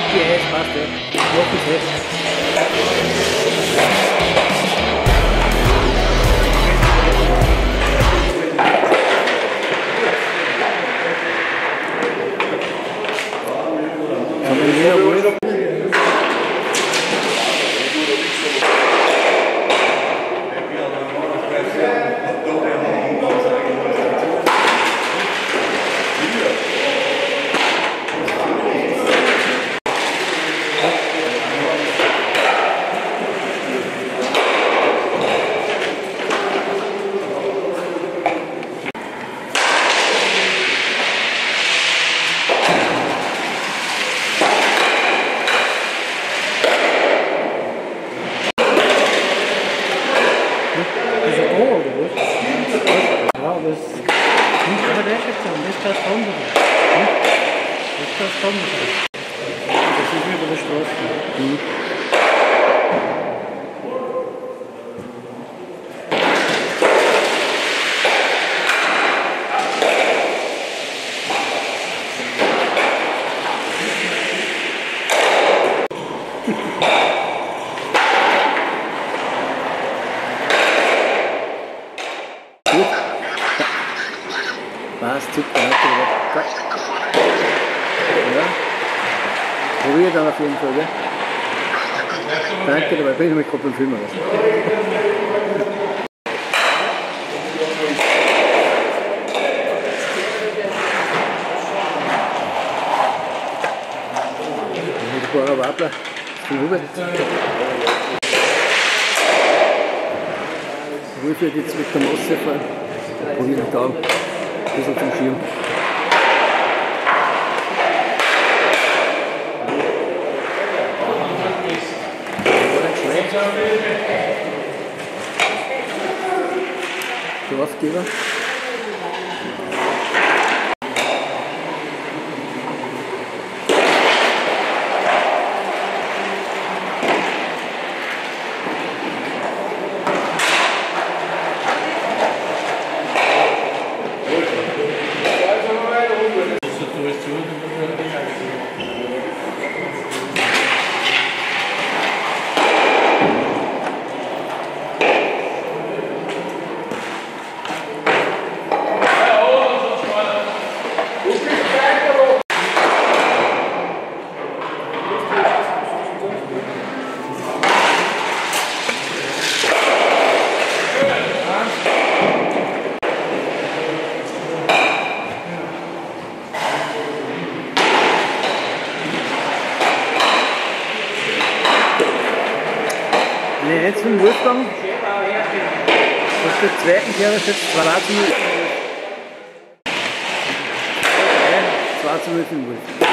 que, que é espaço tempo. Vou fazer. É uma menina aber der ist jetzt an, das kannst du andere. Hm? Das andere. Das ist über der Straße. Gut. Passt, super, danke. Ja. Probier dann auf jeden Fall, gell? Danke dabei, bin ich mit beim Filmen. Was. Ein paar Wabler. Von Hubert. Wolf wird jetzt mit der Masse fahren. Probieren wir da ein bisschen zum Schirm. Tu vas fiquer là Isso tudo, tudo, tudo. Eins von Wolfgang. Ist der zweiten Kehrer jetzt 2 zu 0. Ja, 2 zu 0 für den Wolf.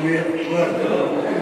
muy bien.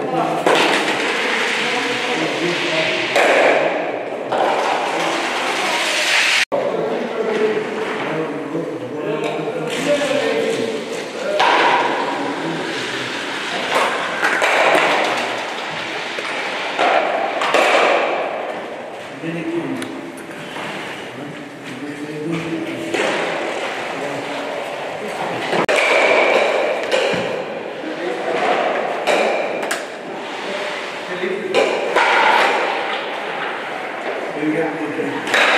Thank you.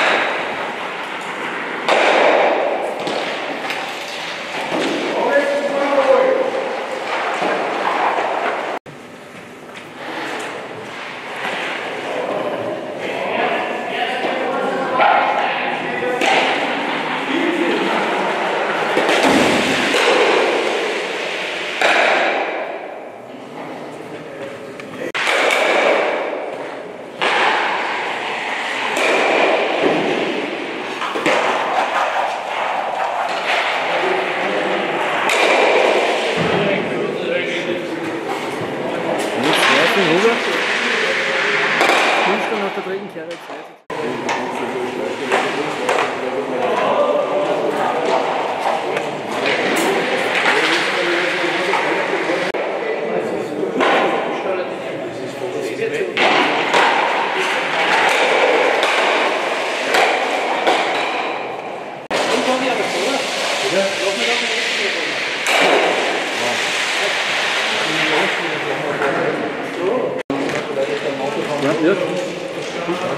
Ja, ja.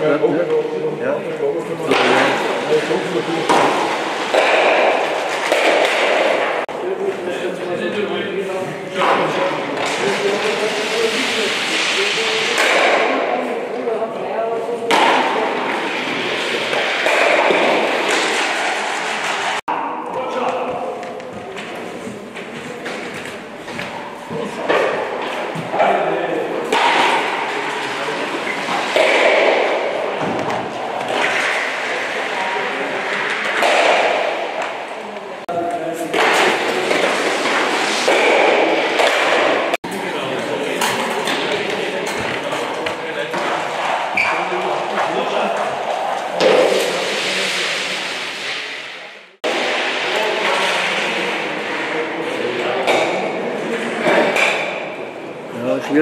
Ja, ja. ja.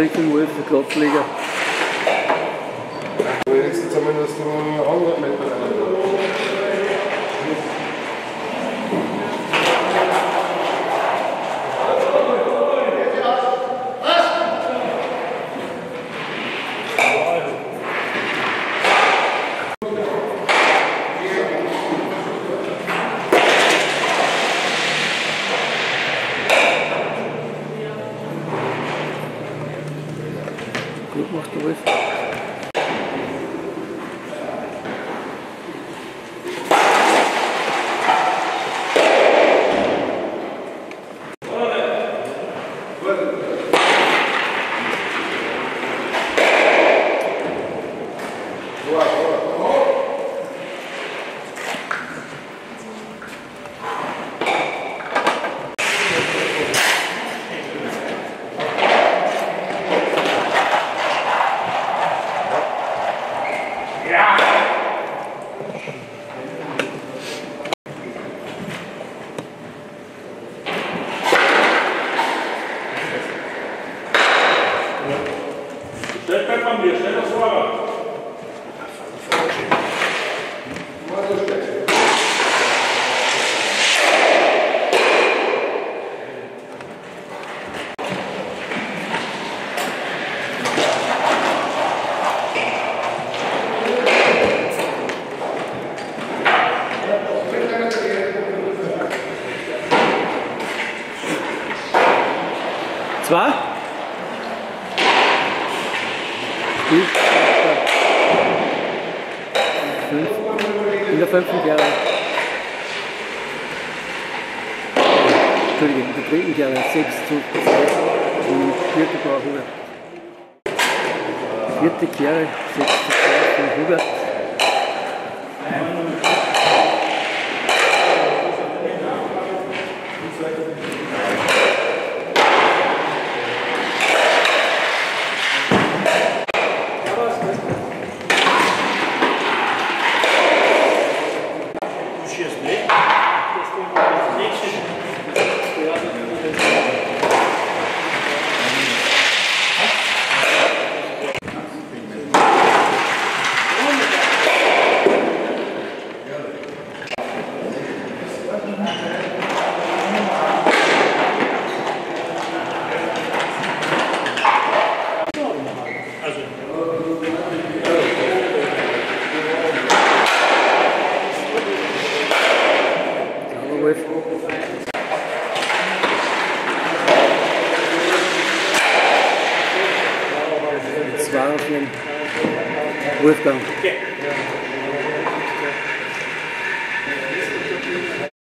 Den Wolf, der Klotzleger. Jetzt zumindest nur 100 Meter rein. Любовь. Weg von mir, stell das vor. Zwei? In der fünften Jahre. Entschuldigung, in der dritten Jahre. Sechs zu zwei. Und vierte Tor Hubert. Vierte Kehre, sechs zu zwei von Hubert. Sauber Wolf. Zwei auf den Wolfgang.